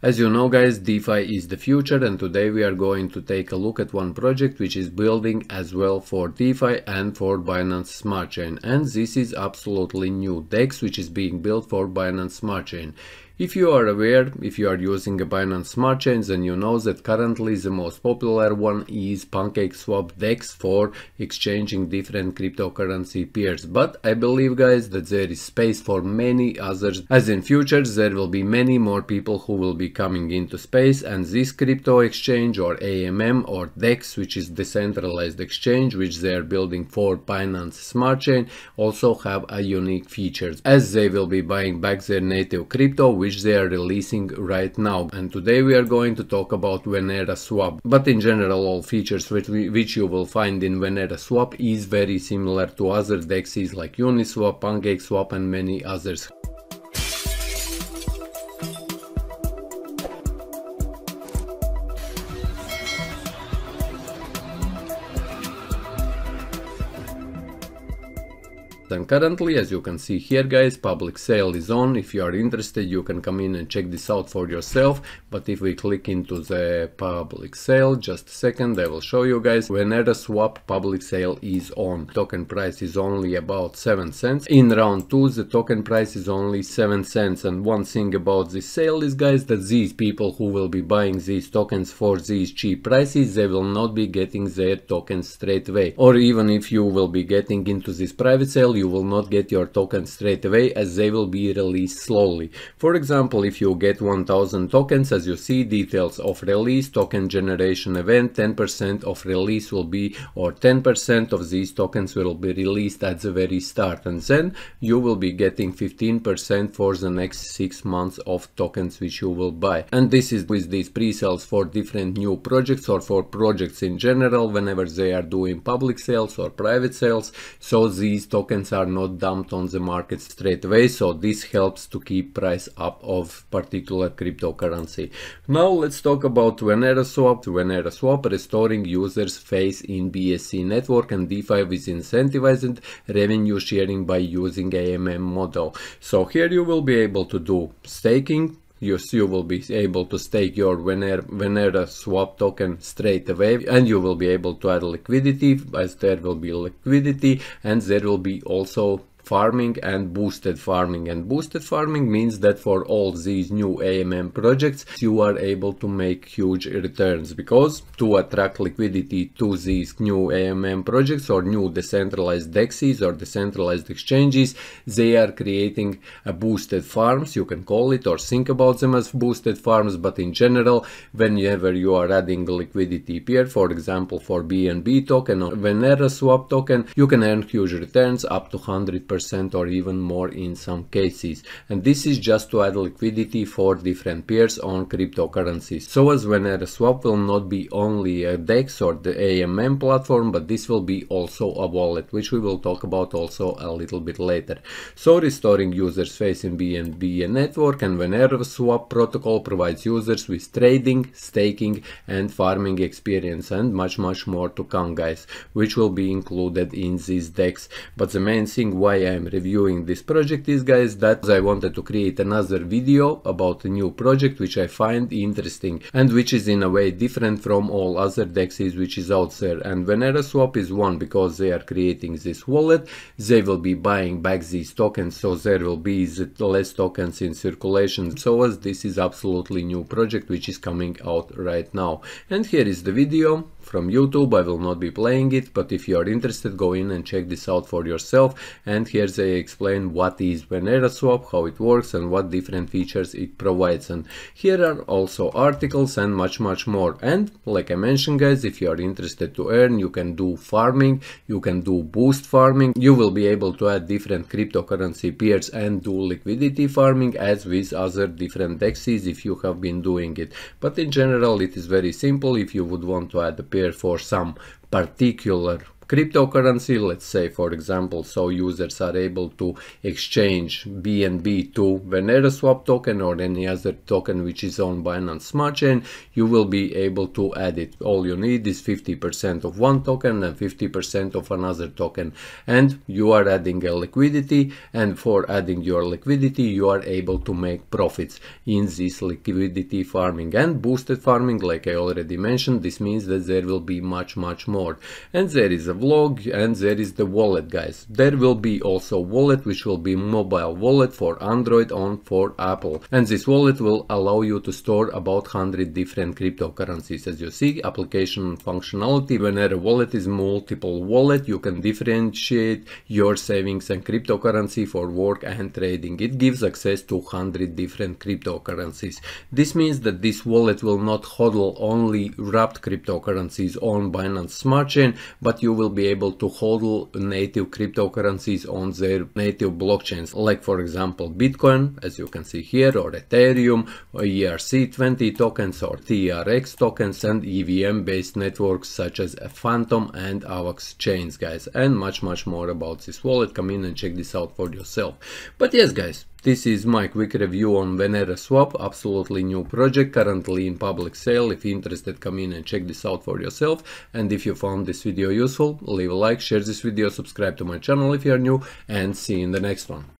As you know guys, DeFi is the future and today we are going to take a look at one project which is building as well for DeFi and for Binance Smart Chain and this is absolutely new DEX which is being built for Binance Smart Chain. If you are aware, if you are using a Binance Smart Chain, then you know that currently the most popular one is PancakeSwap DEX for exchanging different cryptocurrency pairs. But I believe guys that there is space for many others as in future there will be many more people who will be coming into space and this crypto exchange or AMM or DEX which is decentralized exchange which they are building for Binance Smart Chain also have a unique features as they will be buying back their native crypto which they are releasing right now. And today we are going to talk about Venera Swap. But in general all features which, we, which you will find in Venera Swap is very similar to other DEXs like Uniswap, PancakeSwap and many others. And currently, as you can see here guys, public sale is on. If you are interested, you can come in and check this out for yourself. But if we click into the public sale, just a second, I will show you guys. Venera swap public sale is on. Token price is only about 7 cents. In round 2, the token price is only 7 cents. And one thing about this sale is guys, that these people who will be buying these tokens for these cheap prices, they will not be getting their tokens straight away. Or even if you will be getting into this private sale, you will not get your tokens straight away as they will be released slowly. For example, if you get 1000 tokens, as you see, details of release, token generation event, 10% of release will be or 10% of these tokens will be released at the very start and then you will be getting 15% for the next 6 months of tokens which you will buy. And this is with these pre-sales for different new projects or for projects in general whenever they are doing public sales or private sales. So these tokens are not dumped on the market straight away so this helps to keep price up of particular cryptocurrency. Now let's talk about venera swap. Venera swap restoring users faith in bsc network and defi with incentivized revenue sharing by using amm model. So here you will be able to do staking you, will be able to stake your Venera swap token straight away and you will be able to add liquidity as there will be liquidity and there will be also farming and boosted farming. And boosted farming means that for all these new AMM projects you are able to make huge returns because to attract liquidity to these new AMM projects or new decentralized DEXs or decentralized exchanges they are creating a boosted farms. You can call it or think about them as boosted farms but in general whenever you are adding liquidity pair for example for BNB token or Venera swap token you can earn huge returns up to 100% percent or even more in some cases. And this is just to add liquidity for different pairs on cryptocurrencies. So as Venera Swap will not be only a DEX or the AMM platform, but this will be also a wallet, which we will talk about also a little bit later. So restoring users faith in BNB and network and Venera Swap protocol provides users with trading, staking and farming experience and much much more to come guys, which will be included in this DEX. But the main thing why I am reviewing this project is guys that I wanted to create another video about a new project which I find interesting and which is in a way different from all other dexes which is out there and Venera Swap is one because they are creating this wallet they will be buying back these tokens so there will be less tokens in circulation so as this is absolutely new project which is coming out right now and here is the video from YouTube. I will not be playing it, but if you are interested, go in and check this out for yourself. And here they explain what is Venera Swap, how it works, and what different features it provides. And here are also articles and much, much more. And like I mentioned, guys, if you are interested to earn, you can do farming, you can do boost farming. You will be able to add different cryptocurrency pairs and do liquidity farming as with other different dexes if you have been doing it. But in general, it is very simple. If you would want to add a pair for some particular cryptocurrency let's say for example so users are able to exchange BNB to Venera swap token or any other token which is on Binance Smart Chain you will be able to add it. All you need is 50% of one token and 50% of another token. And you are adding a liquidity and for adding your liquidity you are able to make profits in this liquidity farming and boosted farming like I already mentioned. This means that there will be much much more. And there is a vlog and there is the wallet guys. There will be also wallet which will be mobile wallet for android on for apple. And this wallet will allow you to store about 100 different cryptocurrencies. As you see application functionality whenever a wallet is multiple wallet you can differentiate your savings and cryptocurrency for work and trading. It gives access to 100 different cryptocurrencies. This means that this wallet will not hodl only wrapped cryptocurrencies on binance smart chain but you will be able to hodl native cryptocurrencies on their native blockchains like for example bitcoin as you can see here or ethereum or erc20 tokens or trx tokens and evm based networks such as Fantom and avax chains guys and much much more about this wallet. Come in and check this out for yourself. But yes guys this is my quick review on Venera Swap, absolutely new project, currently in public sale. If you're interested, come in and check this out for yourself. And if you found this video useful, leave a like, share this video, subscribe to my channel if you are new, and see you in the next one.